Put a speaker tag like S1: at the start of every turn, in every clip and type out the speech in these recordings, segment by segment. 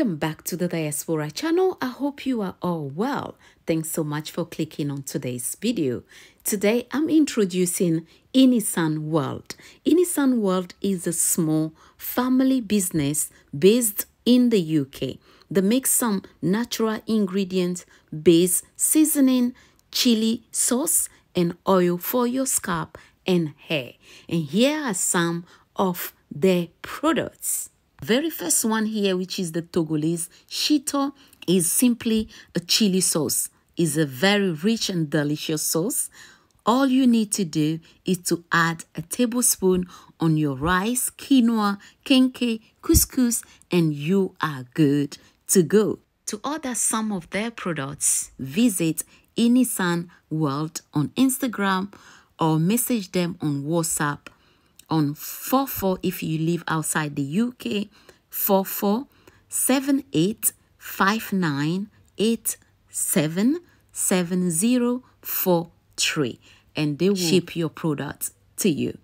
S1: Welcome back to the Diaspora channel. I hope you are all well. Thanks so much for clicking on today's video. Today I'm introducing Ineesan World. Ineesan World is a small family business based in the UK. They make some natural ingredients based seasoning, chili sauce, and oil for your scalp and hair. And here are some of their products. Very first one here, which is the Togolese Shito, is simply a chili sauce. It's a very rich and delicious sauce. All you need to do is to add a tablespoon on your rice, quinoa, kenkey, couscous, and you are good to go. To order some of their products, visit Ineesan World on Instagram or message them on WhatsApp on 44 if you live outside the UK 44 78 7043 and they will ship your product to you.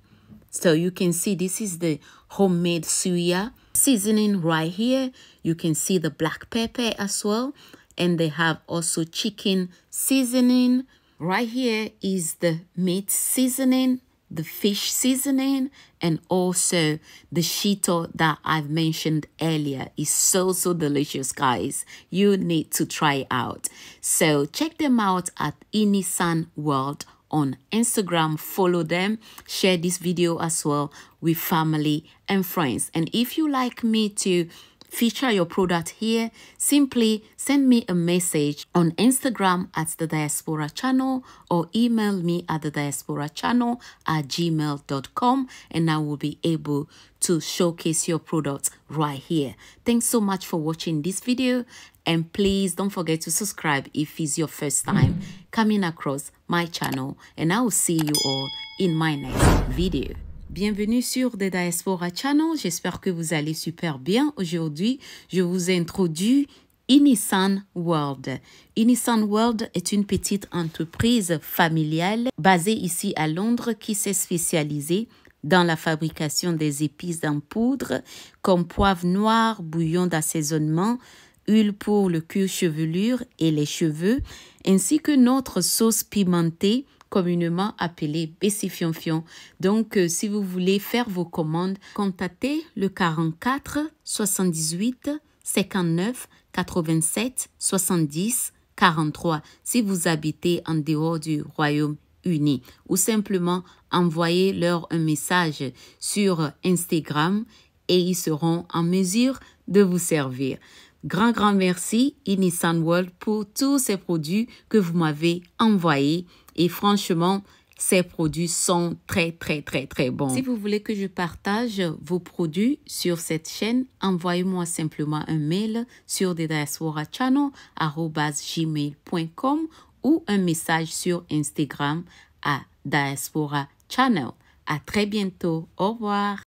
S1: So you can see this is the homemade suya seasoning right here. You can see the black pepper as well. And they have also chicken seasoning. Right here is the meat seasoning, the fish seasoning, and also the shito that I've mentioned earlier is so, so delicious, guys. You need to try out. So check them out at Ineesan World on Instagram. Follow them. Share this video as well with family and friends. And if you like me to feature your product here, simply send me a message on Instagram at the Diaspora Channel or email me at the Diaspora Channel at gmail.com and I will be able to showcase your product right here. Thanks so much for watching this video and please don't forget to subscribe if it's your first time coming across my channel and I will see you all in my next video. Bienvenue sur The Diaspora Channel. J'espère que vous allez super bien. Aujourd'hui, je vous introduis Inisan World. Inisan World est une petite entreprise familiale basée ici à Londres qui s'est spécialisée dans la fabrication des épices en poudre comme poivre noir, bouillon d'assaisonnement, huile pour le cuir chevelure et les cheveux, ainsi que notre sauce pimentée communément appelée Bessifion. Donc, euh, si vous voulez faire vos commandes, contactez le 44 78 59 87 70 43 si vous habitez en dehors du Royaume-Uni ou simplement envoyez leur un message sur Instagram et ils seront en mesure de vous servir. Grand, grand merci, Inisan World, pour tous ces produits que vous m'avez envoyés. Et franchement, ces produits sont très, très, très, très bons. Si vous voulez que je partage vos produits sur cette chaîne, envoyez-moi simplement un mail sur gmail.com ou un message sur Instagram à Diaspora Channel. À très bientôt. Au revoir.